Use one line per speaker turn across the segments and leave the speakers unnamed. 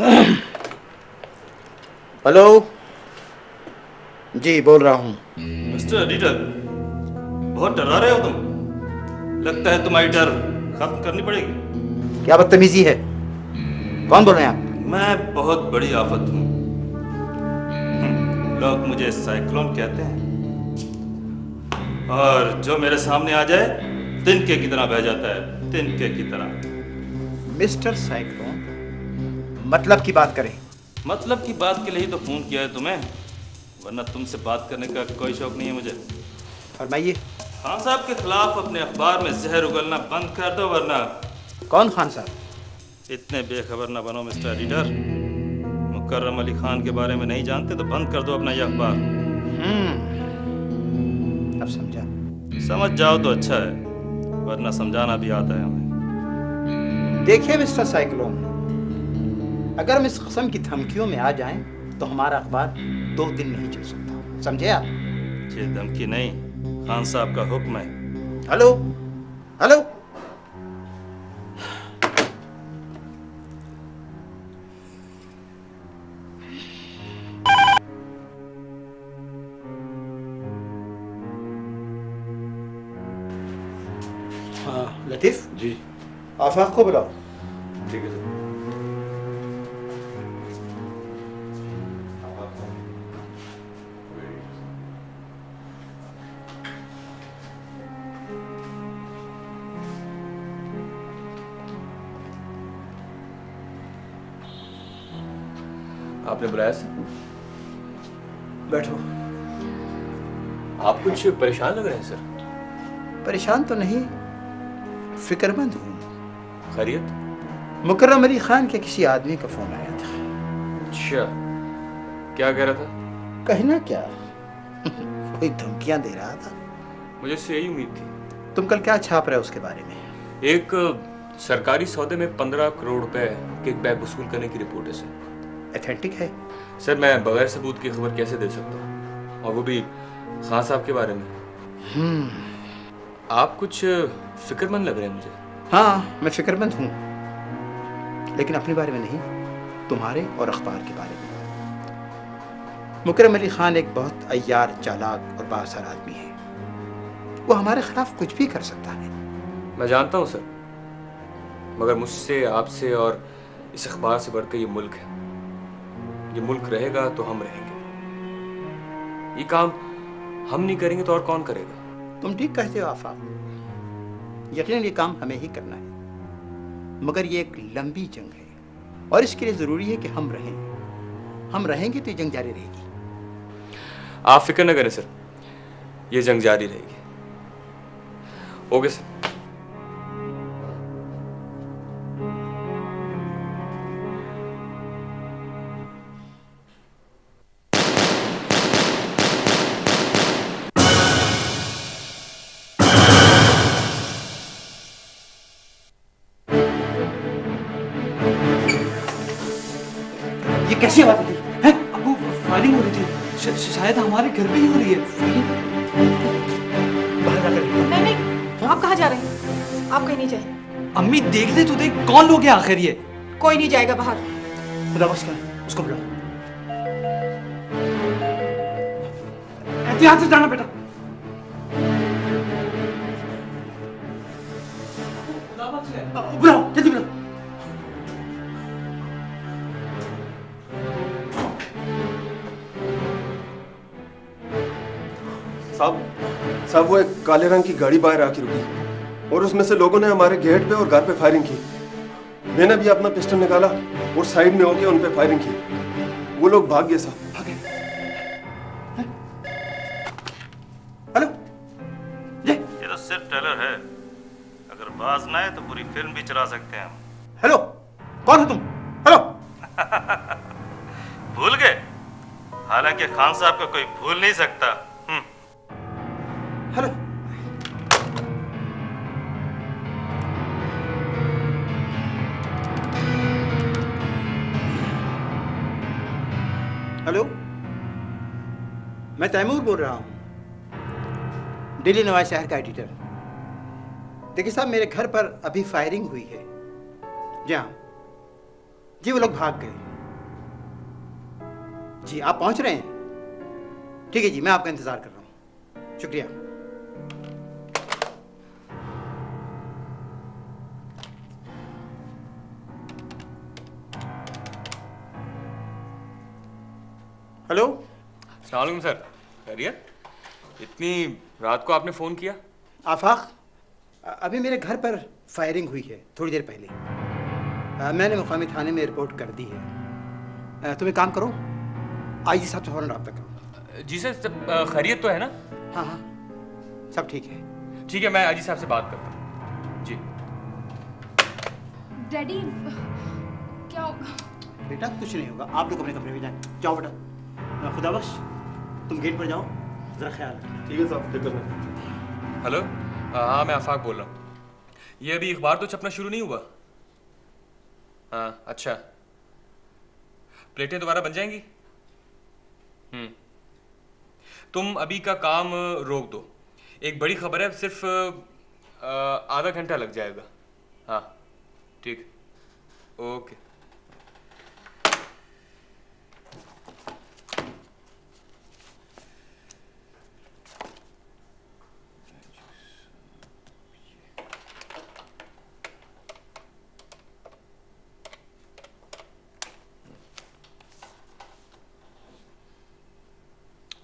Hello जी बोल रहा हूँ।
मिस्टर एडिटर बहुत डरा रहे हो तुम। लगता है तुम्हारी डर खत्म करनी पड़ेगी।
क्या बदतमीजी है? कौन बोल रहे हैं आप?
मैं बहुत बड़ी आफत हूँ। लोग मुझे साइक्लोन कहते हैं। और जो मेरे सामने आ जाए तिनके की तरह बह जाता है तिनके की तरह।
Mister cyclone? मतलब की बात करें।
मतलब की बात के लिए ही तो फ़ोन किया है तुम्हें वरना तुमसे बात करने का कोई शौक नहीं है मुझे।
फरमाइए।
खान साहब के खिलाफ अपने अखबार में जहर उगलना बंद कर दो वरना
कौन खान साहब?
इतने बेखबर ना बनो मिस्टर एडिटर मुकर्रम अली खान के बारे में नहीं जानते तो बंद कर दो अपना यह अखबार।
हम्म। अब समझा।
समझ जाओ तो अच्छा है वरना समझाना भी आता है हमें।
देखिए मिस्टर साइक्लोन अगर हम इस कस्म की धमकियों में आ जाएँ तो हमारा अखबार दो दिन नहीं चल सकता। समझे आप?
ये धमकी नहीं। खान साहब का हुक्म है।
हेलो? हेलो? हाँ लतीफ?
जी।
आफाक को बुलाओ।
कुछ परेशान लग रहे हैं सर
परेशान तो नहीं फिक्रमंद हूँ।
खैरियत?
मुकर्रम अली खान के किसी आदमी का फ़ोन आया था।
अच्छा। क्या कह रहा था?
कहना क्या? कोई धमकियाँ दे रहा था।
मुझे इससे यही उम्मीद थी।
तुम कल क्या छाप रहे हो उसके बारे में?
एक सरकारी सौदे में पंद्रह करोड़ रुपए किक बैक वसूल करने की रिपोर्ट है सर
एथेंटिक है?
सर मैं बगैर सबूत की खबर कैसे दे सकता हूँ? और वो भी खान साहब के बारे में। आप कुछ फिक्रमंद लग रहे हैं मुझे।
हाँ मैं फिक्रमंद हूँ। लेकिन अपने बारे में नहीं तुम्हारे और अखबार के बारे में। मुकरम अली खान एक बहुत अय्यार चालाक और बासर आदमी है। वो हमारे खिलाफ कुछ भी कर सकता है।
मैं जानता हूँ सर। मगर मुझसे आपसे और इस अखबार से बढ़कर ये मुल्क है। ये मुल्क रहेगा तो हम रहेंगे। ये काम हम नहीं करेंगे तो और कौन करेगा?
तुम ठीक कहते हो आफा। यकीन ये काम हमें ही करना है। मगर ये एक लंबी जंग है और इसके लिए ज़रूरी है कि हम रहें। हम रहेंगे तो ये जंग जारी रहेगी।
आप फ़िक्र न करें सर। ये जंग जारी रहेगी। Okay sir.
ये कैसी बात होती है?
अबू फायरिंग हो रही थी। शायद हमारे घर पे ही हो रही है।
बाहर जाकर
नहीं नहीं आप कहाँ जा रहे हैं? आप कहीं नहीं जाए
अम्मी देख दे तो देख कौन लोग हैं आखिर ये?
कोई नहीं जाएगा बाहर।
खुदा बख्श कर उसको बुलाओ।
एहतियात से जाना बेटा।
साहब वो एक काले रंग की गाड़ी बाहर आके रुकी। और उसमें से लोगों ने हमारे गेट पे और घर पे फायरिंग की। मैंने भी अपना पिस्टल निकाला और साइड में होके उन पे फायरिंग की। वो लोग भाग गए साहब।
हेलो? ये?
ये तो सिर्फ़ टेलर है। अगर बाज ना तो पूरी फ़िल्म भी चला सकते हैं हम।
हेलो? कौन हो तुम? हेलो?
भूल गए? हालाँकि खान साहब का कोई भूल नहीं सकता।
हेलो। हेलो। मैं तैमूर बोल रहा हूँ। दिल्ली नवाज़ शहर का एडिटर। देखिए साहब, मेरे घर पर अभी फायरिंग हुई है। जी हाँ। जी, वो लोग भाग गए। जी, आप पहुँच रहे हैं? ठीक है जी, मैं आपका इंतज़ार कर रहा हूँ। शुक्रिया।
सलाम सर। खैरियत। इतनी रात को आपने फ़ोन किया?
आफाक अभी मेरे घर पर फायरिंग हुई है थोड़ी देर पहले। आ, मैंने मुकामी थाने में रिपोर्ट कर दी है। आ, तुम एक काम करो आई जी साहब से फ़ौरन रब्ता करो।
जी सर सब खैरियत तो है ना?
हाँ हाँ सब ठीक है।
ठीक है मैं अजी साहब से बात करता हूँ। जी।
डैडी क्या होगा?
बेटा कुछ नहीं होगा। आप लोग अपने कमरे में जाएँ। जाओ बेटा। खुदा बख्श तुम गेट पर जाओ ज़रा ख्याल
ठीक है साहब फ़िक्र नहीं।
हेलो? हाँ मैं आफाक बोल रहा हूँ। ये अभी अखबार तो छपना शुरू नहीं हुआ? हाँ अच्छा। प्लेटें दोबारा बन जाएँगी? हम्म। तुम अभी का काम रोक दो। एक बड़ी खबर है सिर्फ़ आधा घंटा लग जाएगा। हाँ ठीक। ओके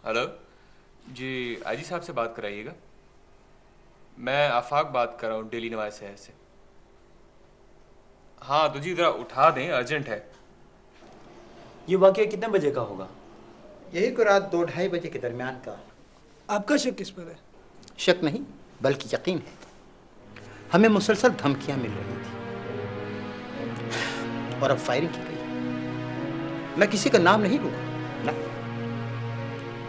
हेलो जी आजी साहब से बात कराइएगा। मैं आफाक बात कर रहा हूँ डेली नवाज़ शहर से। हाँ तो जी ज़रा उठा दें अर्जेंट है।
ये वाकया कितने बजे का होगा?
यही को रात दो ढाई बजे के दरमियान का।
आपका शक किस पर है?
शक नहीं बल्कि यकीन है। हमें मुसलसल धमकियाँ मिल रही थी। और अब फायरिंग की गई। मैं किसी का नाम नहीं लूँगा। ना।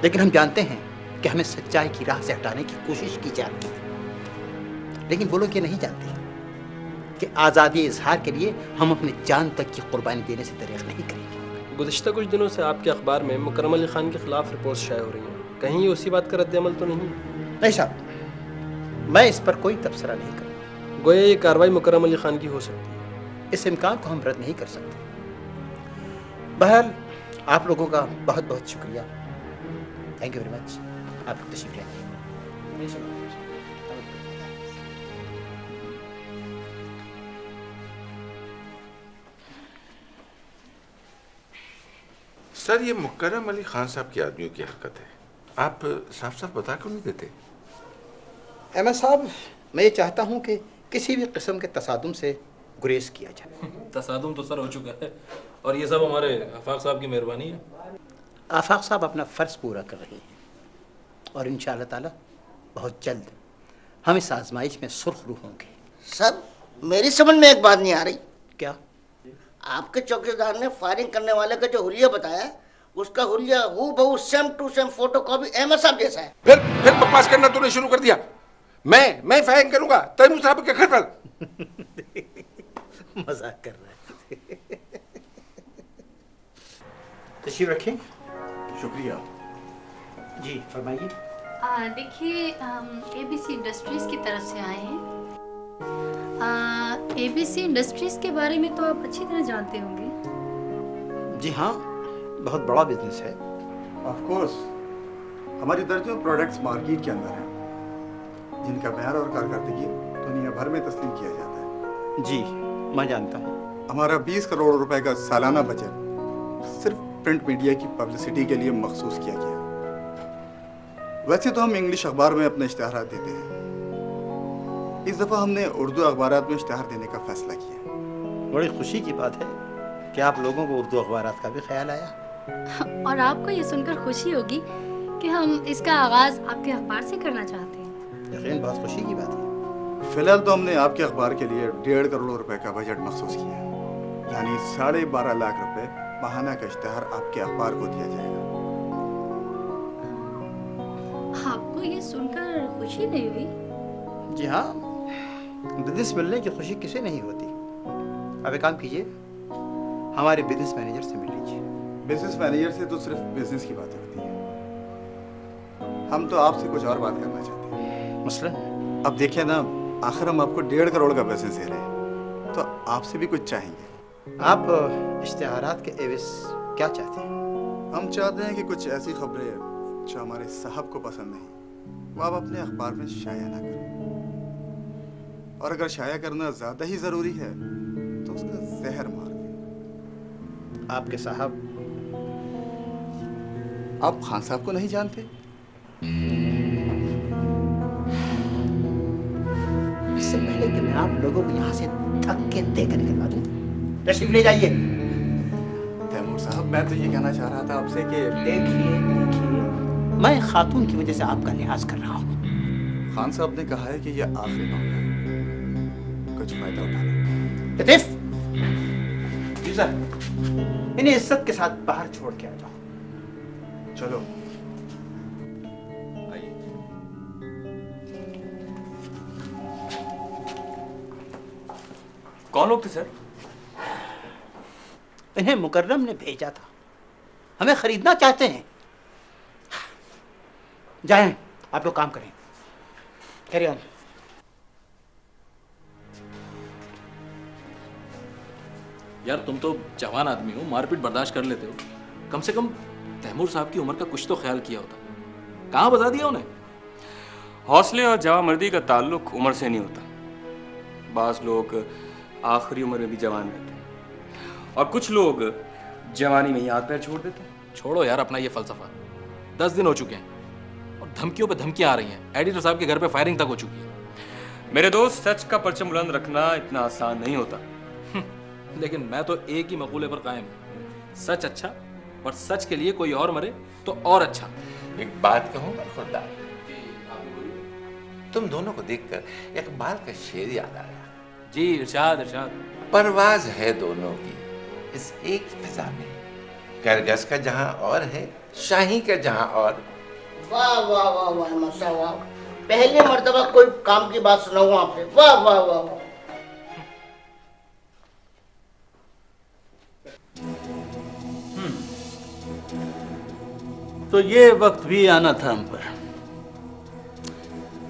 लेकिन हम जानते हैं कि हमें सच्चाई की राह से हटाने की कोशिश की जाती है। लेकिन वो लोग ये नहीं जानते कि आज़ादी इजहार के लिए हम अपनी जान तक की कुर्बानी देने से दरिया नहीं करेंगे।
गुजशत कुछ दिनों से आपके अखबार में मुकरम अली खान के खिलाफ रिपोर्ट्स शाये हो रही हैं। कहीं ये उसी बात का रद्दमल तो नहीं
नहीं साहब मैं इस पर कोई तबसरा नहीं करूँ
गोया ये कार्रवाई मुकरम अली खान की हो सकती है?
इस इम्कान को हम रद्द नहीं कर सकते। बहरहाल आप लोगों का बहुत बहुत शुक्रिया। थैंक यू वेरी मच आप तशरीफ़ ले
सर ये मुकर्रम अली खान साहब के आदमियों की हरकत है। आप साफ़ साफ़ बता क्यों नहीं देते?
अहमद साहब मैं ये चाहता हूँ कि किसी भी किस्म के तसादुम से गुरेज किया जाए।
तसादुम तो सर हो चुका है और ये सब हमारे आफाक साहब की मेहरबानी है।
आफाक साहब अपना फ़र्ज़ पूरा कर रहे हैं। और इन ताला बहुत जल्द हम इस आजमाइश में सुर्ख रू होंगे।
सर मेरी समझ में एक बात नहीं आ रही।
क्या?
आपके चौकीदार ने फायरिंग करने वाले का जो हुलिया बताया उसका हुलिया हु बहु same to same photocopy Ahmad साहब जैसा है।
फिर फिर बकवास करना तूने शुरू कर दिया। मैं मैं फायरिंग करूँगा तैमूर साहब के घर पर।
मज़ाक कर रहा है। तशरीफ़ रखें।
शुक्रिया।
जी फरमाइए।
देखिए हम एबीसी इंडस्ट्रीज़ की तरफ़ से आए हैं। एबीसी इंडस्ट्रीज़ के बारे में तो आप अच्छी तरह जानते होंगे।
जी हाँ बहुत बड़ा बिज़नेस है।
ऑफ़ कोर्स हमारी दर्जनों प्रोडक्ट्स मार्केट के अंदर हैं जिनका मैार और कारकर्दगी दुनिया भर में तस्लीम किया जाता है।
जी मैं जानता हूँ।
हमारा 20 करोड़ रुपए का सालाना बजट सिर्फ़ प्रिंट मीडिया की पब्लिसिटी के लिए मखसूस किया गया वैसे तो हम इंग्लिश अखबार में अपने इश्तहार देते हैं। इस दफ़ा हमने उर्दू अखबार में इश्तहार देने का फैसला किया।
बड़ी खुशी की बात है कि आप लोगों को उर्दू अखबार का भी ख्याल आया।
और आपको ये सुनकर खुशी होगी कि हम इसका आगाज़ आपके अखबार से करना चाहते हैं।
यकीन बहुत खुशी की बात है।
फ़िलहाल तो हमने आपके अखबार के लिए डेढ़ करोड़ रुपए का बजट मखसूस किया। है यानी साढ़े बारह लाख रुपए माहाना का इश्तहार आपके अखबार को दिया जाएगा।
आपको ये सुनकर खुशी नहीं हुई?
जी हाँ बिज़नेस मिलने की खुशी किसे नहीं होती? अब एक काम कीजिए हमारे बिज़नेस मैनेजर से मिल लीजिए।
बिज़नेस मैनेजर से तो सिर्फ़ बिज़नेस की बातें होती हैं। हम तो आपसे कुछ और बात करना चाहते हैं।
मसला
अब देखिए ना आखिर हम आपको डेढ़ करोड़ का बिज़नेस दे रहे हैं। तो आपसे भी कुछ चाहेंगे?
आप इश्तहारात के एवज क्या चाहते हैं?
हम चाहते हैं कि कुछ ऐसी खबरें जो हमारे साहब को पसंद नहीं। वो आप अपने अखबार में शाया ना करें। और अगर शाया करना ज़्यादा ही ज़रूरी है तो उसका जहर मार दें।
आपके साहब? आप खान साहब को नहीं जानते? इससे पहले कि मैं आप लोगों को यहाँ से धक्के देकर निकलवा दूँ तशरीफ़ ले जाइए।
तैमूर साहब मैं तो ये कहना चाह रहा था आपसे कि
देखिए मैं खातून की वजह से आपका लिहाज कर रहा हूँ।
खान साहब ने कहा है कि ये आखिरी मौका है। कुछ फ़ायदा उठाना
लतीफ! जी सर इन्हें इज़्ज़त के साथ बाहर छोड़ के आ जाओ।
चलो।
कौन लोग थे सर?
इन्हें मुकर्रम ने भेजा था। हमें खरीदना चाहते हैं। जाएँ आप लोग काम करें। कैरी ऑन
यार तुम तो जवान आदमी हो मारपीट बर्दाश्त कर लेते हो। कम से कम तैमूर साहब की उम्र का कुछ तो ख्याल किया होता। कहाँ बता दिया उन्हें?
हौसले और जवामर्दी का ताल्लुक उम्र से नहीं होता। बाज लोग आखिरी उम्र में भी जवान रहते हैं। और कुछ लोग जवानी में ही हाथ पैर छोड़ देते हैं।
छोड़ो यार अपना ये फलसफा। दस दिन हो चुके हैं। धमकियों पे धमकियाँ आ रही हैं। एडिटर साहब के घर पे फायरिंग तक हो चुकी है।
मेरे दोस्त सच का परचम बुलंद रखना इतना आसान नहीं होता।
लेकिन मैं तो एक ही मकूले पर कायम हूँ। सच अच्छा और सच के लिए कोई और मरे तो और अच्छा।
एक बात कहूँ मैं खुदा तुम दोनों को देखकर इकबाल का शेर याद आया
जी इरशाद इरशाद।
परवाज है दोनों की इस एक फिजा में। करगस का जहाँ और है शाही का जहाँ और।
वाह वाह वाह वाह माशा वाह पहली मर्तबा कोई काम की बात सुनाऊं आपसे वाह वाह वाह वाह।
तो ये वक्त भी आना था हम पर।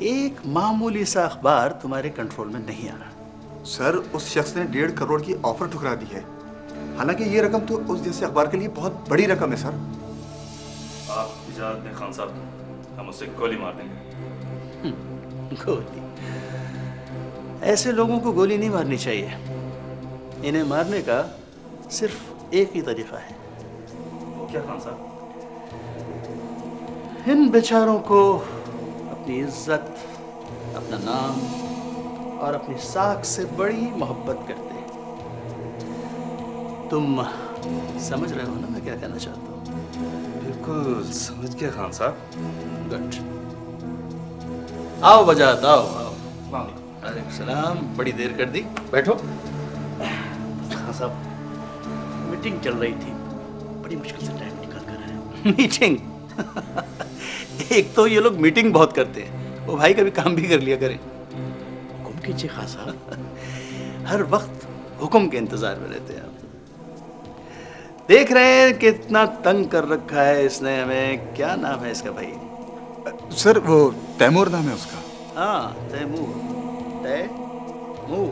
एक मामूली सा अखबार तुम्हारे कंट्रोल में नहीं आ रहा
सर उस शख्स ने डेढ़ करोड़ की ऑफ़र ठुकरा दी है। हालाँकि ये रकम तो उस जैसे अखबार के लिए बहुत बड़ी रकम है सर।
आप इजाज़त दें खान साहब हम उससे गोली मार देंगे
गोली ऐसे लोगों को गोली नहीं मारनी चाहिए इन्हें मारने का सिर्फ़ एक ही तरीका है
क्या खान साहब
इन बेचारों को अपनी इज़्ज़त अपना नाम और अपनी साख से बड़ी मोहब्बत करते हैं तुम समझ रहे हो ना मैं क्या कहना चाहता हूँ
बिल्कुल समझ गया खान साहब
गुड आओ बजात आओ आओ। वालेकुम सलाम। बड़ी देर कर दी। बैठो। हाँ साहब। मीटिंग चल रही थी। बड़ी मुश्किल से टाइम निकाल कर आया मीटिंग? एक तो ये लोग मीटिंग बहुत करते हैं। वो भाई कभी काम भी कर लिया करें। हुक्म कीजिए खास साहब। हर वक्त हुक्म के इंतज़ार में रहते हैं आप। देख रहे हैं कितना तंग कर रखा है इसने हमें। क्या नाम है इसका भाई?
सर वो तैमूर नाम है उसका।
हाँ तैमूर। तैमूर।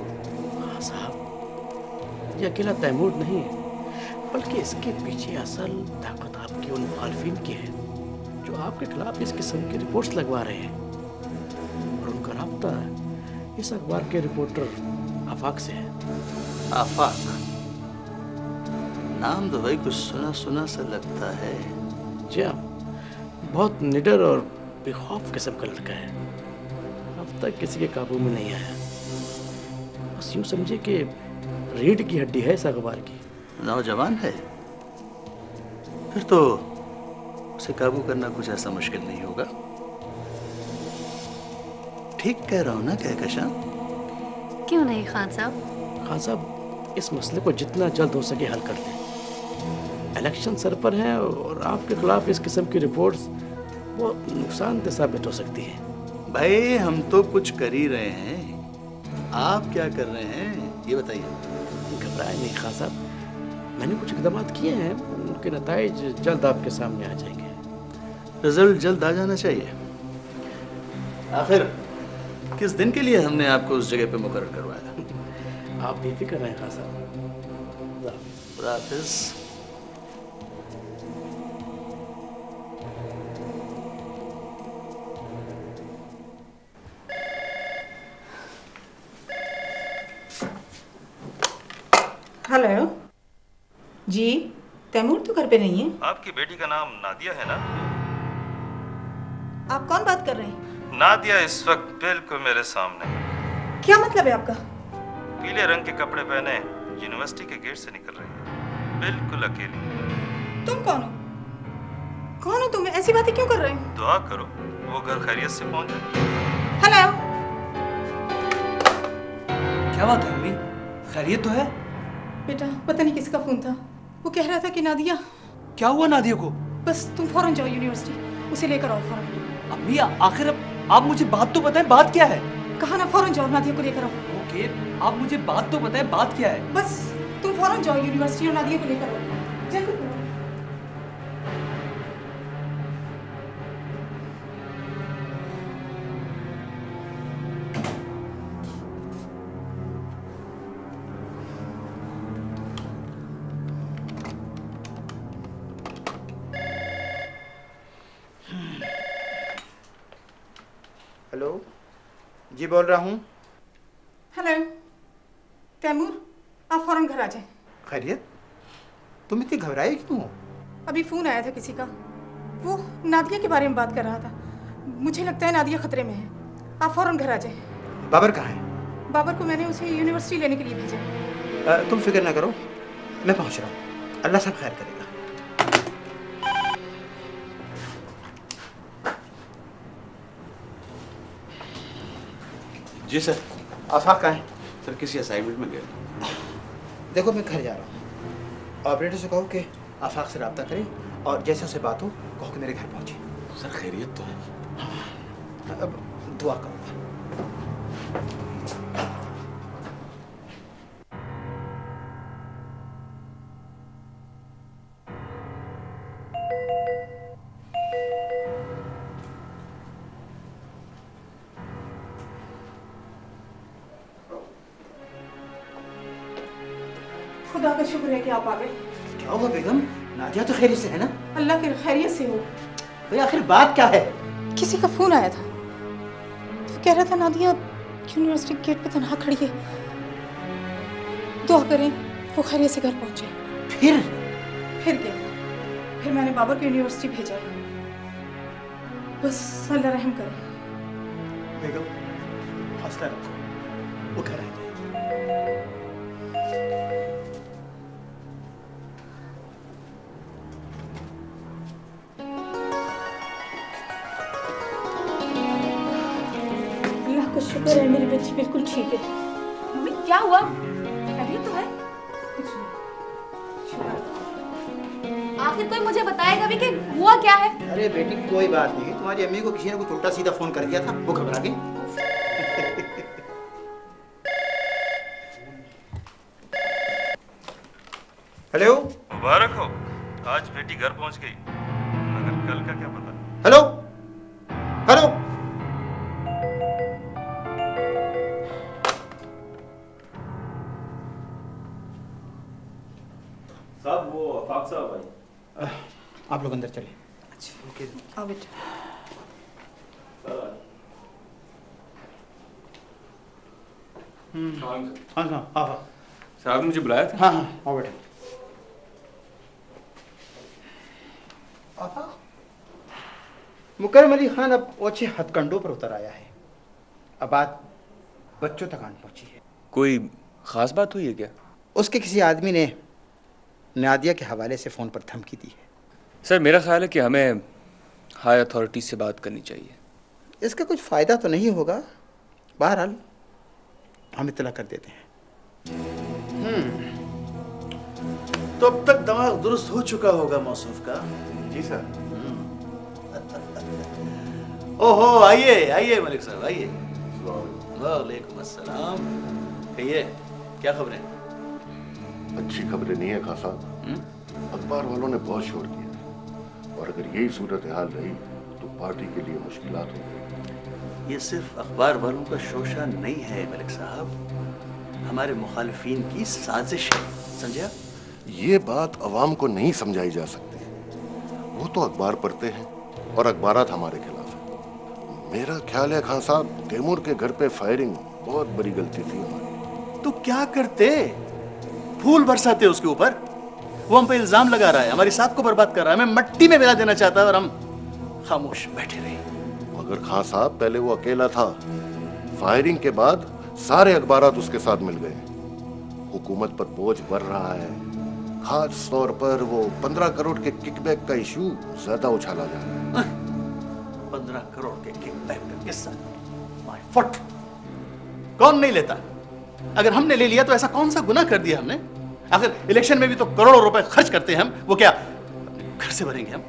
हाँ साहब ये अकेला तैमूर नहीं है बल्कि इसके पीछे असल ताकत आपकी उन मुखालफिन की है जो आपके खिलाफ इस किस्म की रिपोर्ट्स लगवा रहे हैं। और उनका रबता इस अखबार के रिपोर्टर आफाक से है। आफाक? नाम तो भाई कुछ सुना सुना सा लगता है। जी हाँ बहुत निडर और बेखौफ किस्म का लड़का है। अब तक किसी के काबू में नहीं आया। बस यूँ समझे कि रीढ़ की हड्डी है इस अखबार की। नौजवान है। फिर तो उसे काबू करना कुछ ऐसा मुश्किल नहीं होगा। ठीक कह रहा हूँ ना कहकशां
क्यों नहीं खान साहब?
खान साहब इस मसले को जितना जल्द हो सके हल कर लें इलेक्शन सर पर हैं और आपके खिलाफ इस किस्म की रिपोर्ट्स बहुत नुकसानदेह साबित हो सकती हैं। भाई हम तो कुछ कर ही रहे हैं। आप क्या कर रहे हैं? ये बताइए। घबराए नहीं खान साहब। मैंने कुछ इकदाम किए हैं उनके नतज जल्द आपके सामने आ जाएँगे। रिज़ल्ट जल्द आ जाना चाहिए। आखिर किस दिन के लिए हमने आपको उस जगह पे मुकर करवाया? आप बेफिक्र रहें खान साहब। खुदा हाफिज़।
जी तैमूर तो घर पे नहीं है।
आपकी बेटी का नाम नादिया है ना?
आप कौन बात कर रहे हैं?
नादिया इस वक्त बिल्कुल मेरे सामने।
क्या मतलब है आपका?
पीले रंग के कपड़े पहने यूनिवर्सिटी के गेट से निकल रही है। बिल्कुल अकेली।
तुम कौन हो? कौन हो तुम? ऐसी बातें क्यों कर रहे हो?
दुआ करो वो घर खैरियत से पहुँच जाए।
हेलो
क्या बात है अम्मी? खैरियत तो है?
बेटा पता नहीं किसका फ़ोन था। वो कह रहा था कि नादिया।
क्या हुआ नादिया को?
बस तुम फ़ौरन जाओ यूनिवर्सिटी उसे लेकर आओ फ़ौरन।
अम्मी आखिर अब आप मुझे बात तो बताएँ बात क्या है?
कहा ना फ़ौरन जाओ नादिया को लेकर आओ।
ओके आप मुझे बात तो बताएँ बात क्या है?
बस तुम फ़ौरन जाओ यूनिवर्सिटी और नादिया को लेकर आओ। जल्दी
बोल रहा हूँ।
हेलो तैमूर आप फ़ौरन घर आ जाएँ।
खैरियत? तुम इतनी घबराई क्यों हो?
अभी फ़ोन आया था किसी का। वो नादिया के बारे में बात कर रहा था। मुझे लगता है नादिया खतरे में है। आप फ़ौरन घर आ जाए।
बाबर कहाँ है?
बाबर को मैंने उसे यूनिवर्सिटी लेने के लिए भेजा।
तुम फ़िक्र ना करो मैं पहुँच रहा हूँ। अल्लाह सब खैर करेगा
जी सर।
आफाक कहाँ है?
सर किसी असाइनमेंट में गए।
देखो मैं घर जा रहा हूँ। ऑपरेटर से कहो कि आफाक से रबता करें और जैसे उसे बात हो कहो कि मेरे घर पहुँचे।
सर खैरियत तो है।
अब दुआ करो। खैरियत से है ना?
अल्लाह की खैरियत से हो।
भाई आखिर बात क्या है?
किसी का फ़ोन आया था। तो कह रहा था नादिया यूनिवर्सिटी गेट पे तनहा खड़ी है। दुआ करें वो खैरियत से घर पहुँचे।
फिर?
फिर क्या? फिर मैंने बाबर को यूनिवर्सिटी भेजा। बस अल्लाह रहम करे।
बेगम हौसला रखो। वो घर आ जाएगी
है मेरी बच्ची बिल्कुल ठीक है।
मम्मी क्या हुआ? अभी तो है। आखिर कोई मुझे बताएगा भी कि हुआ क्या है?
अरे बेटी कोई बात नहीं। तुम्हारी अम्मी को किसी ने कुछ उल्टा सीधा फ़ोन कर दिया था वो घबरा गई।
साहब ने मुझे बुलाया था?
हाँ हाँ आओ बेटा मुकरम अली खान अब ओछे हथकंडों पर उतर आया है। अब बात बच्चों तक आन पहुँची है।
कोई खास बात हुई है क्या?
उसके किसी आदमी ने नादिया के हवाले से फ़ोन पर धमकी दी है।
सर मेरा ख्याल है कि हमें हाई अथॉरिटी से बात करनी चाहिए।
इसका कुछ फ़ायदा तो नहीं होगा। बहरहाल हम इतला कर देते हैं।
तो अब तक दिमाग दुरुस्त हो चुका होगा मौसूफ का।
जी सर।
ओहो आइए आइए मलिक साहब आइए। वालेकुम अस्सलाम। कहिए क्या खबरें?
अच्छी खबरें नहीं है खान साहब अखबार वालों ने बहुत शोर किया। और अगर यही सूरत हाल रही तो पार्टी के लिए मुश्किलात होंगी
ये सिर्फ़ अखबार वालों का शोशा नहीं है मलिक साहब। हमारे मुखालफिन की साजिश है। समझे?
ये बात अवाम को नहीं समझाई जा सकती। वो तो अखबार पढ़ते हैं और अखबारात हमारे खिलाफ है। मेरा ख्याल है खान साहब तैमूर के घर पे फायरिंग बहुत बड़ी गलती थी हमारी।
तो क्या करते? फूल बरसाते उसके ऊपर। वो हम पे इल्ज़ाम लगा रहा है। हमारी साथ को बर्बाद कर रहा है। हमें मट्टी में मिला देना चाहता है और हम खामोश बैठे रहे।
मगर खान साहब पहले वो अकेला था। फायरिंग के बाद सारे अखबार उसके साथ मिल गए। हुकूमत पर बोझ बढ़ रहा है। खास तौर पर वो पंद्रह करोड़ के किकबैक का इशू ज़्यादा उछाला जा रहा है।
पंद्रह करोड़ के किकबैक का किस्सा? माय फुट कौन नहीं लेता? अगर हमने ले लिया तो ऐसा कौन सा गुना कर दिया हमने? आखिर इलेक्शन में भी तो करोड़ों रुपए खर्च करते हैं हम। वो क्या घर से भरेंगे हम?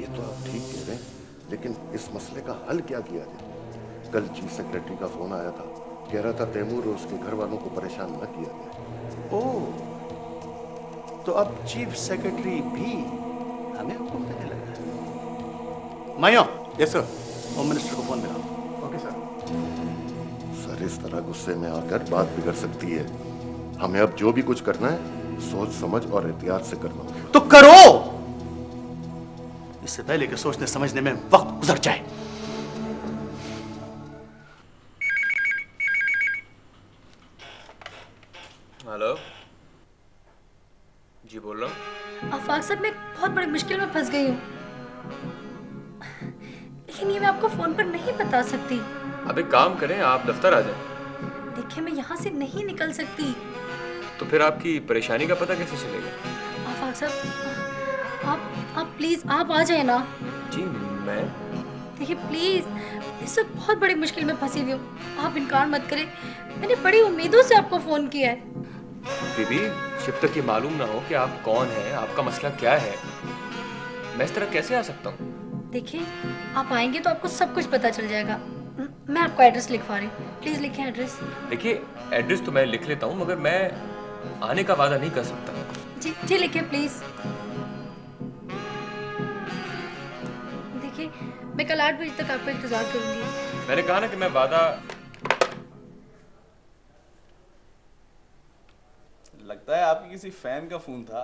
ये तो आप ठीक कह रहे हैं लेकिन इस मसले का हल क्या किया जाए? कल चीफ सेक्रेटरी का फ़ोन आया था। कह रहा था तैमूर और उसके घर वालों को परेशान न किया जाए।
ओ तो अब चीफ सेक्रेटरी भी हमें हुक्म देने लगा है। मायो। यस सर होम मिनिस्टर को फ़ोन मिला।
ओके सर
सर इस तरह गुस्से में आकर बात बिगड़ सकती है। हमें अब जो भी कुछ करना है सोच समझ और एहतियात से करना
तो करो। इससे पहले कि सोचने समझने में वक्त गुजर जाए।
साहब मैं बहुत बड़ी मुश्किल में फंस गई हूँ। लेकिन ये मैं आपको फ़ोन पर नहीं बता सकती।
अब एक काम करें आप दफ्तर आ जाए।
देखिए मैं यहाँ से नहीं निकल सकती।
तो फिर आपकी परेशानी का पता कैसे चलेगा?
आफाक साहब आप आप प्लीज़ आप आ जाए ना।
जी मैं?
देखिए प्लीज़ इस वक्त बहुत बड़ी मुश्किल में फंसी हुई हूँ। आप इनकार मत करें। मैंने बड़ी उम्मीदों से आपको फ़ोन किया है।
बीबी जब तक ये मालूम ना हो कि आप कौन हैं आपका मसला क्या है। मैं इस तरह कैसे आ सकता हूँ?
देखिए आप आएँगे तो आपको सब कुछ पता चल जाएगा। मैं आपको एड्रेस लिखवा रही हूँ। प्लीज़ लिखें एड्रेस।
देखिए एड्रेस तो मैं लिख लेता हूँ मगर मैं आने का वादा नहीं कर सकता।
जी जी लिखें प्लीज़। देखिए मैं कल आठ बजे तक आपका इंतज़ार करूँगी।
मैंने कहा ना कि मैं वादा
लगता है आपकी किसी फ़ैन का फ़ोन था?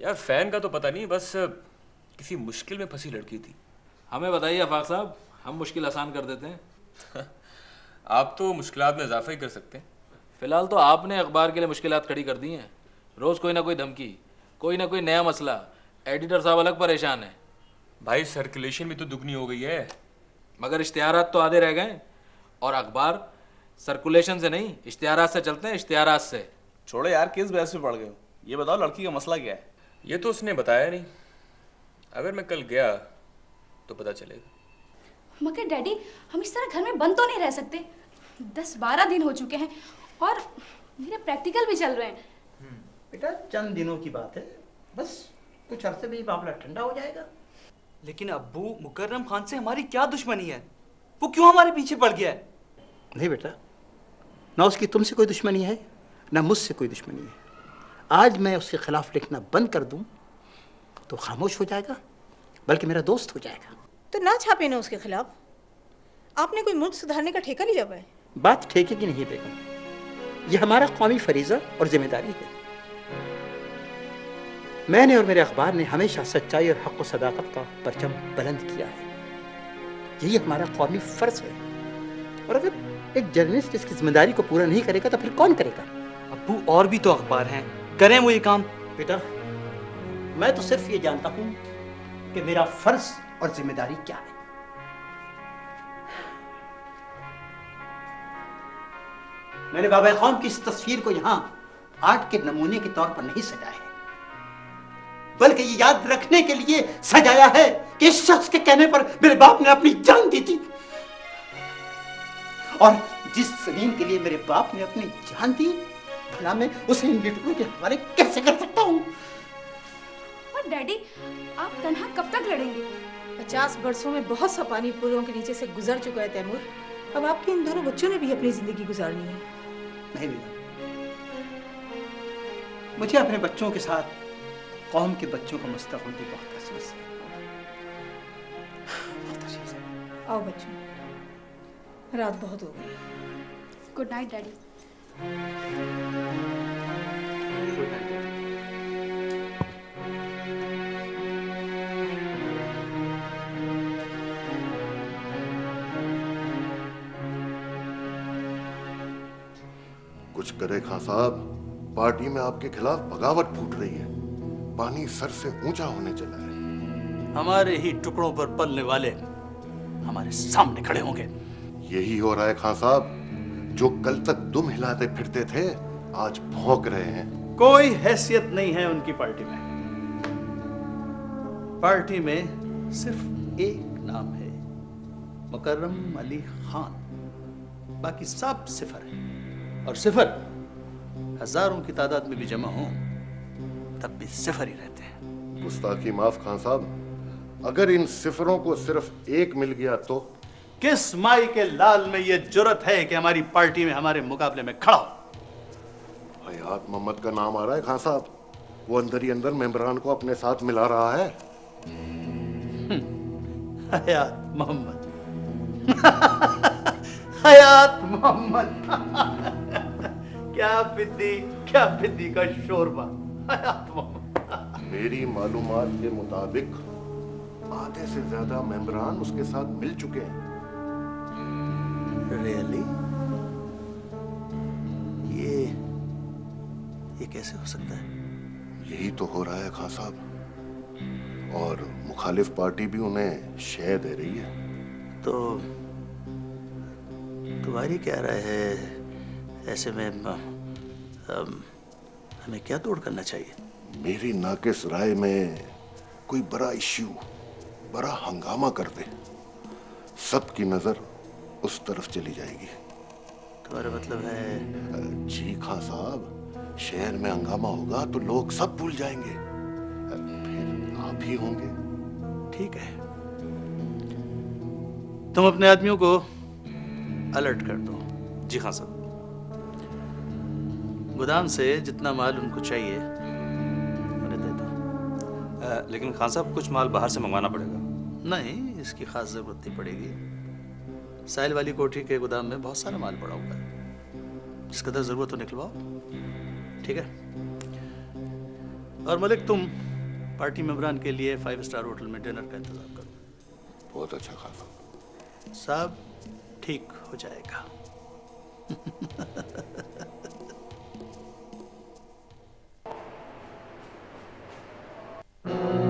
यार फ़ैन का तो पता नहीं बस किसी मुश्किल में फंसी लड़की थी।
हमें बताइए अफाक साहब हम मुश्किल आसान कर देते हैं।
आप तो मुश्किलात में इजाफा ही कर सकते हैं।
फ़िलहाल तो आपने अखबार के लिए मुश्किलात खड़ी कर दी हैं। रोज़ कोई ना कोई धमकी कोई ना कोई नया मसला। एडिटर साहब अलग परेशान है।
भाई सर्कुलेशन भी तो दुगनी हो गई है।
मगर इश्तिहारात तो आधे रह गए और अखबार सर्कुलेशन से नहीं इश्तिहारात से चलते हैं इश्तिहारात से।
छोड़ो यार किस बहस में पड़ गए हो? ये बताओ लड़की का मसला क्या है?
ये तो उसने बताया नहीं। अगर मैं कल गया तो पता चलेगा।
मगर डैडी हम इस तरह घर में बंद तो नहीं रह सकते। दस बारह दिन हो चुके हैं और मेरे प्रैक्टिकल भी चल रहे हैं।
बेटा चंद दिनों की बात है। बस कुछ अरसे में मामला ठंडा हो जाएगा।
लेकिन अब्बू मुकर्रम खान से हमारी क्या दुश्मनी है? वो क्यों हमारे पीछे पड़ गया है?
नहीं बेटा ना उसकी तुमसे कोई दुश्मनी है। ना मुझसे कोई दुश्मनी है। आज मैं उसके खिलाफ लिखना बंद कर दूँ तो खामोश हो जाएगा बल्कि मेरा दोस्त हो जाएगा।
तो ना छापे ना उसके खिलाफ। आपने कोई मुल्क सुधारने का ठेका लिया हुआ है?
बात ठेके की नहीं बेगम। यह हमारा कौमी फरीजा और ज़िम्मेदारी है। मैंने और मेरे अखबार ने हमेशा सच्चाई और हक व सदाकत का परचम बुलंद किया है। यही हमारा कौमी फ़र्ज़ है। और अगर एक जर्नलिस्ट इसकी ज़िम्मेदारी को पूरा नहीं करेगा तो फिर कौन करेगा?
अब्बू, और भी तो अखबार हैं। करें वो ये काम।
बेटा मैं तो सिर्फ़ ये जानता हूँ कि मेरा फ़र्ज़ और ज़िम्मेदारी क्या है। मैंने बाबा कौम की इस तस्वीर को यहाँ आर्ट के नमूने के तौर पर नहीं सजाया है, बल्कि ये याद रखने के लिए सजाया है कि इस शख्स के कहने पर मेरे बाप ने अपनी जान दी थी और जिस ज़मीन के लिए मेरे बाप ने अपनी जान दी भला मैं उसे इन लिटरों के हवाले कैसे कर सकता हूँ?
और डैडी आप तनहा कब तक लड़ेंगे?
पचास वर्षों में बहुत सा पानी पुलों के नीचे से गुजर चुका है तैमूर। अब आपके इन दोनों बच्चों ने भी अपनी ज़िंदगी गुजारनी है।
नहीं बेटा। मुझे अपने बच्चों के साथ कौम के बच्चों का मुस्तकबिल भी बहुत अज़ीज़ है बहुत अज़ीज़ है
आओ बच्चों रात बहुत हो गई।
गुड नाइट डैडी
कुछ करे खां साहब पार्टी में आपके खिलाफ बगावत फूट रही है। पानी सर से ऊँचा होने चला है।
हमारे ही टुकड़ों पर पलने वाले हमारे सामने खड़े होंगे।
यही हो रहा है खान साहब। जो कल तक दुम हिलाते फिरते थे आज भौंक रहे हैं।
कोई हैसियत नहीं है उनकी पार्टी में। पार्टी में सिर्फ़ एक नाम है मुकर्रम अली खान। बाकी सब सिफर है। और सिफर हज़ारों की तादाद में भी जमा हो तब भी सिफर ही रहते हैं।
गुस्ताखी माफ़ खान साहब अगर इन सिफरों को सिर्फ़ एक मिल गया तो
किस माई के लाल में ये ज़रूरत है कि हमारी पार्टी में हमारे मुकाबले में खड़ा हो?
हयात मोहम्मद का नाम आ रहा है खान साहब। वो अंदर ही अंदर मेंबरान को अपने साथ मिला रहा है।
हयात मोहम्मद। हयात मोहम्मद। क्या फिद्दी क्या फिद्दी का शोरबा। हयात मोहम्मद।
मेरी मालूमात के मुताबिक आधे से ज़्यादा मेंबरान उसके साथ मिल चुके हैं।
रियली ये ये कैसे हो सकता है?
यही तो हो रहा है खान साहब। और मुखालिफ पार्टी भी उन्हें शय दे रही है।
तो तुम्हारी क्या राय है? ऐसे में हम, हमें क्या तोड़ करना चाहिए?
मेरी नाकिस राय में कोई बड़ा इश्यू बड़ा हंगामा कर दे। सबकी नज़र उस तरफ़ चली जाएगी।
तुम्हारा मतलब है
जी खां साहब शहर में हंगामा होगा तो लोग सब भूल जाएँगे। फिर आप ही होंगे।
ठीक है। तुम अपने आदमियों को अलर्ट कर दो।
जी हाँ साहब।
गोदाम से जितना माल उनको चाहिए उन्हें दे दो।
लेकिन खान साहब कुछ माल बाहर से मंगवाना पड़ेगा।
नहीं इसकी खास ज़रूरत नहीं पड़ेगी। साहिल वाली कोठी के गोदाम में बहुत सारा माल पड़ा हुआ है। जिस कदर ज़रूरत हो निकलवाओ। ठीक है? और मलिक तुम पार्टी मेंबरान के लिए फाइव स्टार होटल में डिनर का इंतज़ाम करो।
बहुत अच्छा खासा
सब ठीक हो जाएगा।
अंदर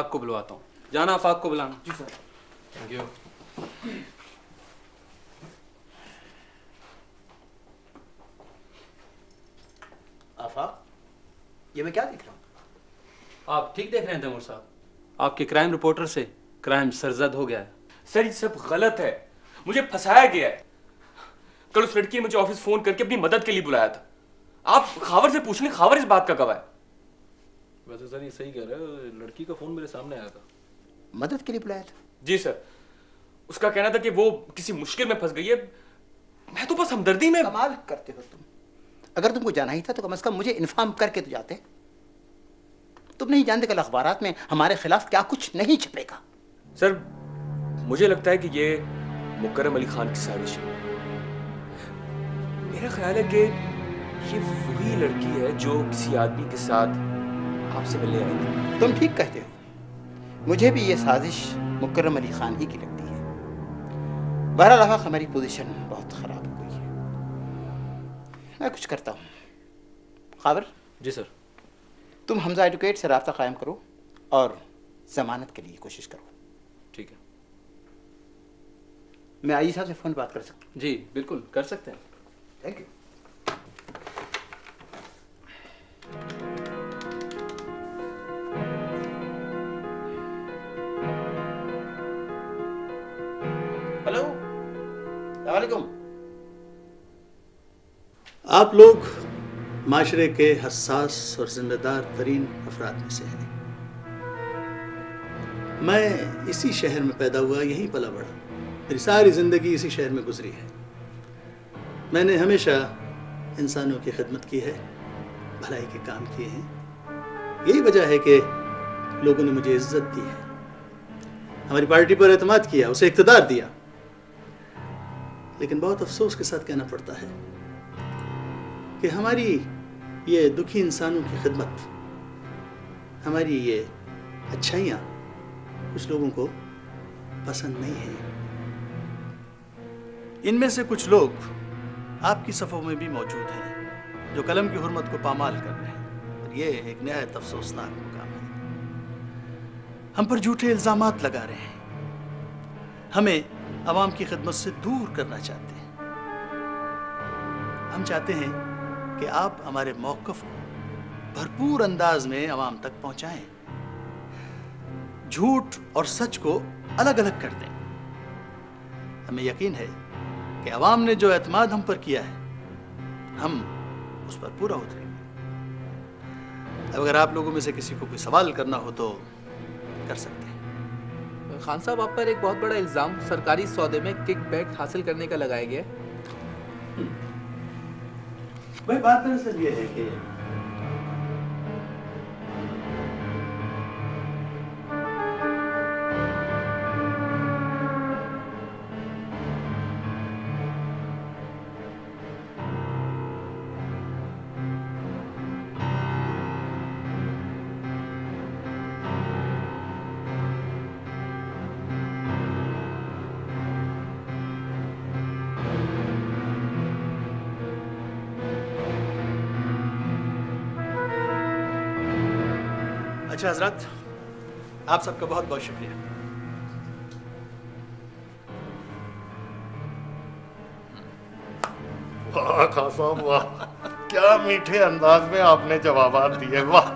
आफाक को बुलवाता हूँ। जाना आफाक को बुलाना। जी सर। थैंक यू
आफाक ये मैं क्या देख रहा हूँ?
आप ठीक देख रहे हैं तैमूर साहब? आपके क्राइम रिपोर्टर से क्राइम सरजद हो गया है।
सर ये सब गलत है। मुझे फंसाया गया है। कल उस लड़की ने मुझे ऑफ़िस फ़ोन करके अपनी मदद के लिए बुलाया था। आप खावर से पूछ लें खावर इस बात का गवाह है।
वैसे सर ये सही कह रहे हो लड़की का फ़ोन मेरे सामने आया था।
मदद के लिए बुलाया था?
जी सर। उसका कहना था कि वो किसी मुश्किल में फंस गई है। मैं तो बस हमदर्दी में
कमाल करते हो तुम। अगर तुमको जाना ही था तो कम से कम मुझे इन्फॉर्म करके तो जाते। तुम नहीं जानते कल अखबारात में हमारे खिलाफ क्या कुछ नहीं छपेगा
सर मुझे लगता है कि ये मुकरम अली खान की साजिश है। मेरा ख्याल है कि ये वही लड़की है जो किसी आदमी के साथ आपसे मिलने आई थी।
तुम ठीक कहते हो। मुझे भी ये साजिश मुकर्रम अली खान ही की लगती है। बहरहाल आफाक, हमारी पोजीशन बहुत खराब हो गई है। मैं कुछ करता हूँ। खाबर?
जी सर।
तुम हमजा एडवोकेट से रब्ता कायम करो और जमानत के लिए कोशिश करो।
ठीक है।
मैं आई साहब से फ़ोन बात कर सकता हूँ।
जी बिल्कुल कर सकते हैं।
थैंक यू
आप लोग माशरे के हसास और जिम्मेदार तरीन अफराद में से हैं। मैं इसी शहर में पैदा हुआ, यहीं पला बड़ा मेरी सारी ज़िंदगी इसी शहर में गुजरी है। मैंने हमेशा इंसानों की खिदमत की है, भलाई के काम किए हैं। यही वजह है कि लोगों ने मुझे इज़्ज़त दी है। हमारी पार्टी पर एतमाद किया, उसे इकतदार दिया। लेकिन बहुत अफसोस के साथ कहना पड़ता है कि हमारी ये दुखी इंसानों की खिदमत, हमारी ये अच्छाइयाँ कुछ लोगों को पसंद नहीं है। इनमें से कुछ लोग आपकी सफ़ों में भी मौजूद हैं, जो कलम की हुरमत को पामाल कर रहे हैं। और ये एक नहायत अफसोसनाक मुकाम है। हम पर झूठे इल्ज़ाम लगा रहे हैं। हमें आवाम की खिदमत से दूर करना चाहते हैं। हम चाहते हैं कि आप हमारे मौकफ को भरपूर अंदाज में आवाम तक पहुंचाएँ। झूठ और सच को अलग अलग कर दें। हमें यकीन है कि अवाम ने जो एतमाद हम पर किया है, हम उस पर पूरा उतरेंगे। अगर आप लोगों में से किसी को कोई सवाल करना हो तो कर सकते हैं।
खान साहब, आप पर एक बहुत बड़ा इल्ज़ाम सरकारी सौदे में किक बैक हासिल करने का लगाया गया है।
भाई बात दरअसल ये है कि अच्छा हज़रत आप सबका बहुत बहुत शुक्रिया।
वाह साहब वाह। क्या मीठे अंदाज में आपने जवाब दिए वाह।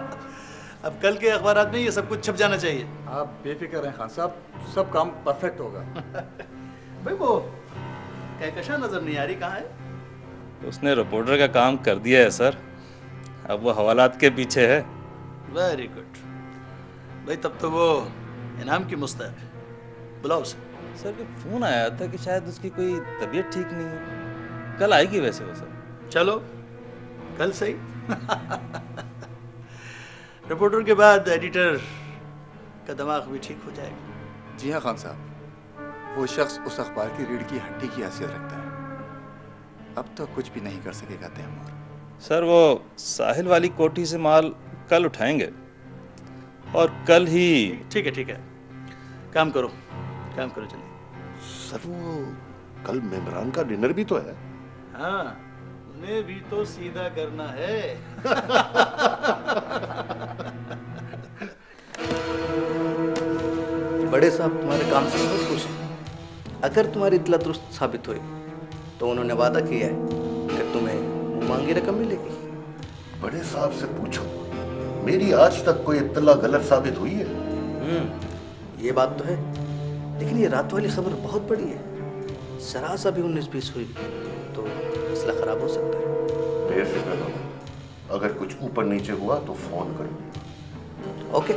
अब कल के अखबार में ये सब कुछ छप जाना चाहिए।
आप बेफिक्र हैं खान साहब। सब काम परफेक्ट होगा।
भाई वो कहकशा नज़र नहीं आ रही कहाँ है?
उसने रिपोर्टर का काम कर दिया है सर। अब वो हवालात के पीछे है।
वेरी गुड भाई तब तो वो इनाम की मुस्तक है बुलाओ उसे।
सर के फ़ोन आया था कि शायद उसकी कोई तबीयत ठीक नहीं है। कल आएगी वैसे वो सर।
चलो कल सही। रिपोर्टर के बाद एडिटर का दिमाग भी ठीक हो जाएगा।
जी हाँ खान साहब। वो शख्स उस अखबार की रीढ़ की हड्डी की हैसियत रखता है। अब तो कुछ भी नहीं कर सकेगा तैमूर।
सर वो साहिल वाली कोठी से माल कल उठाएँगे। और कल ही
ठीक है ठीक है। काम करो काम करो चलिए।
सर वो कल मेमरान का डिनर भी तो है।
हाँ उन्हें भी तो सीधा करना है।
बड़े साहब तुम्हारे काम से बहुत खुश हैं। अगर तुम्हारी इतला दुरुस्त साबित हुई तो उन्होंने वादा किया है कि तुम्हें मुँह मांगी रकम मिलेगी।
बड़े साहब से पूछो। मेरी आज तक कोई इतला गलत साबित हुई है?
हम्म ये बात तो है। लेकिन ये रात वाली खबर बहुत बड़ी है। जरा सा भी उन्नीस बीस हुई। तो मसला खराब हो सकता है।
बेफिक्र रहो। अगर कुछ ऊपर नीचे हुआ तो फ़ोन करो।
ओके।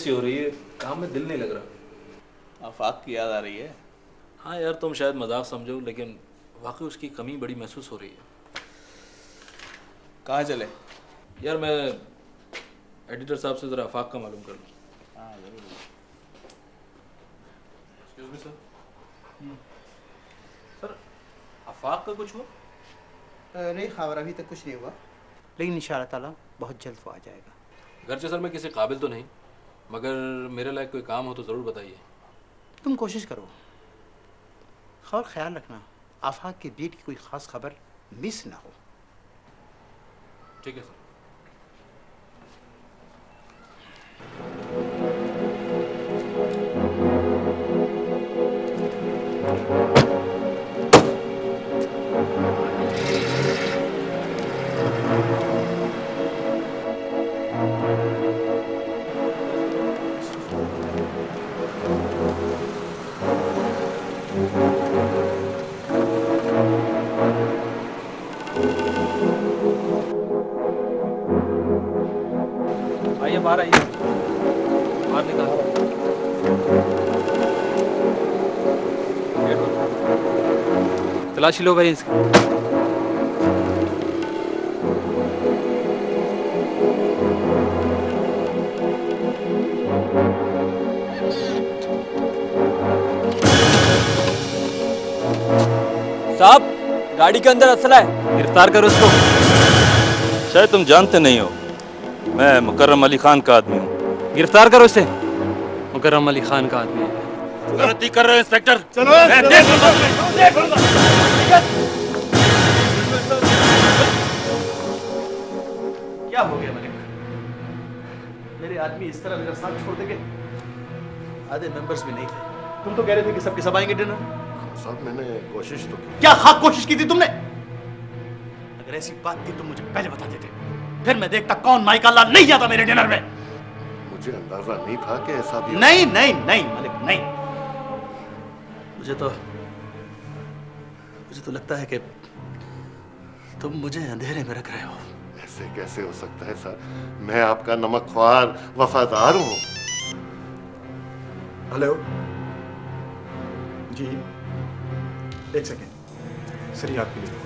सी हो रही है। काम में दिल नहीं लग रहा।
आफाक की याद आ रही है।
हाँ यार तुम शायद मज़ाक समझो लेकिन वाकई उसकी कमी बड़ी महसूस हो रही है।
कहाँ चले?
यार मैं एडिटर साहब से ज़रा आफाक का मालूम कर लूँ।
हाँ ज़रूर।
सर सर आफाक का कुछ हुआ?
नहीं खबर अभी तक कुछ नहीं हुआ। लेकिन इन ताला बहुत जल्द वो आ जाएगा।
घर से सर मैं किसी काबिल तो नहीं। मगर मेरे लायक कोई काम हो तो ज़रूर बताइए।
तुम कोशिश करो। और ख्याल रखना आफाक के बीट की कोई ख़ास खबर मिस ना हो।
ठीक है सर।
बाहर आइए बाहर निकाल। तलाशी लो भाई इसकी।
साहब, गाड़ी के अंदर असला है। गिरफ़्तार करो उसको शायद तुम जानते नहीं हो। मैं मुकर्रम अली खान का आदमी हूँ।
गिरफ़्तार करो इसे। मुकर्रम अली खान का आदमी है।
गलती कर रहे हो इंस्पेक्टर।
चलो,
क्या हो गया मलिक? मेरे आदमी इस तरह मेरा साथ छोड़ देंगे? आधे मेंबर्स भी नहीं थे। तुम तो कह रहे थे कि सबके सब आएँगे डिनर
साहब मैंने कोशिश तो की।
क्या खाक कोशिश की थी तुमने? अगर ऐसी बात थी तो मुझे पहले बता देते। फिर मैं देखता कौन माइका लाल नहीं आता मेरे डिनर में।
मुझे अंदाज़ा नहीं था कि ऐसा भी
नहीं नहीं नहीं मलिक नहीं। मुझे तो मुझे तो लगता है कि तुम मुझे अंधेरे में रख रहे हो।
ऐसे कैसे हो सकता है सर? मैं आपका नमक ख्वार वफादार हूँ।
हेलो? जी। एक सेकेंड। सर आपके लिए।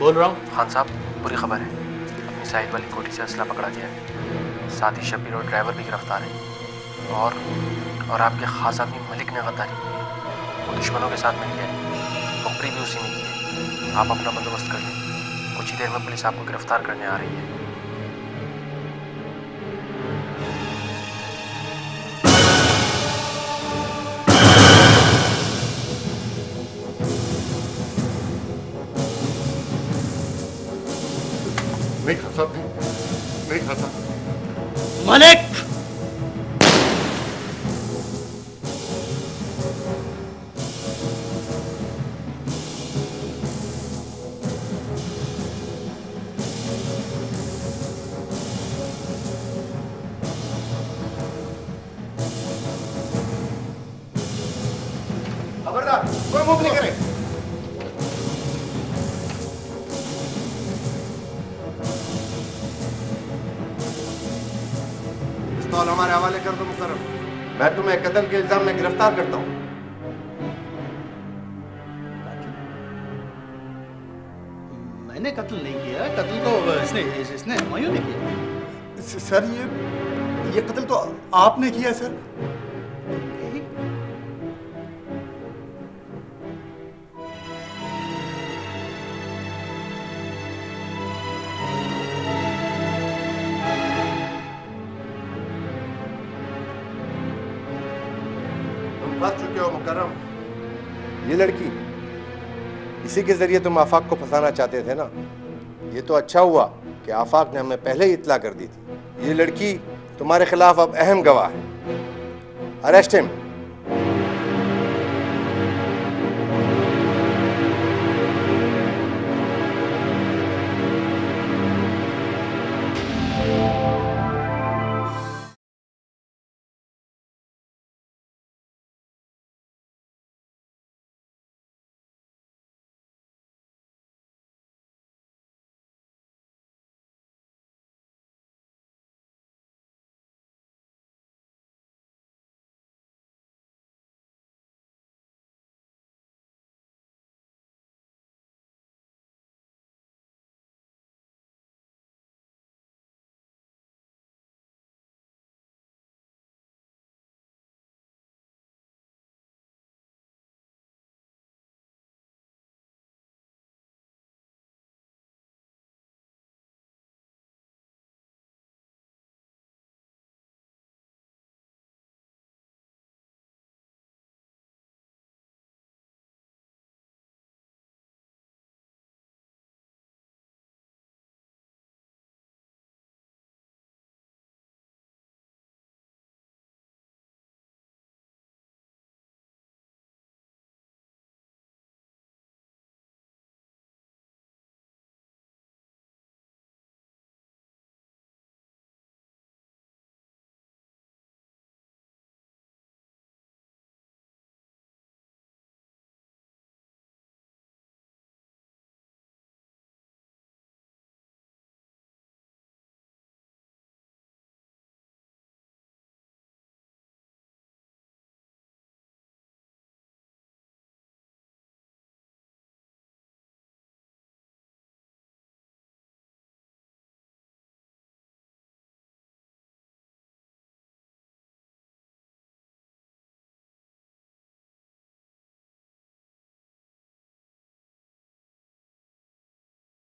बोल रहा हूँ।
खान साहब, बुरी खबर है। अपनी साइड वाली कोठी से असला पकड़ा गया है। साथ ही शबीर और ड्राइवर भी गिरफ़्तार है। और और आपके खास आदमी मलिक ने गद्दारी की है। वो दुश्मनों के साथ मिल गया है। भी उसी ने की है। आप अपना बंदोबस्त कर लें। कुछ ही देर में पुलिस आपको गिरफ़्तार करने आ रही है।
मैं तुम्हें कत्ल के इल्ज़ाम में गिरफ़्तार करता हूँ।
मैंने कत्ल नहीं किया कत्ल तो इसने इसने हुमायूं ने किया।
सर ये ये कत्ल तो आपने किया सर।
इसी के ज़रिए तुम आफाक को फंसाना चाहते थे ना? ये तो अच्छा हुआ कि आफाक ने हमें पहले ही इतला कर दी थी। ये लड़की तुम्हारे खिलाफ अब अहम गवाह है। Arrest him